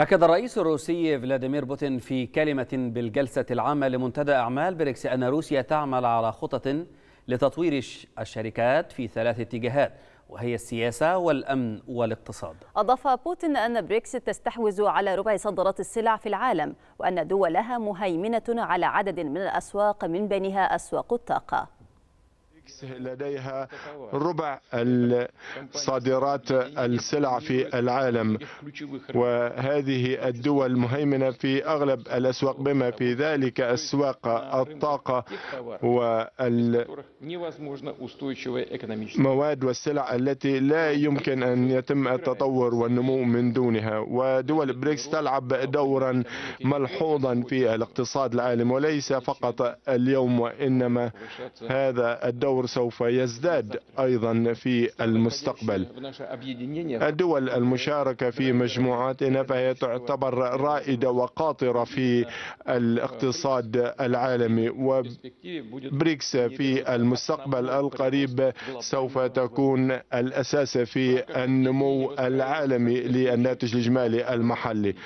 أكد الرئيس الروسي فلاديمير بوتين في كلمة بالجلسة العامة لمنتدى أعمال بريكس أن روسيا تعمل على خطط لتطوير الشركات في ثلاث اتجاهات وهي السياسة والأمن والاقتصاد. أضاف بوتين أن بريكس تستحوذ على ربع صادرات السلع في العالم وأن دولها مهيمنة على عدد من الأسواق من بينها أسواق الطاقة. لديها ربع صادرات السلع في العالم. وهذه الدول مهيمنة في أغلب الأسواق بما في ذلك أسواق الطاقة والمواد والسلع التي لا يمكن أن يتم التطور والنمو من دونها. ودول بريكس تلعب دورا ملحوظا في الاقتصاد العالمي وليس فقط اليوم وإنما هذا الدور الدور سوف يزداد أيضا في المستقبل. الدول المشاركة في مجموعاتنا فهي تعتبر رائدة وقاطرة في الاقتصاد العالمي وبريكس في المستقبل القريب سوف تكون الأساس في النمو العالمي للناتج الإجمالي المحلي.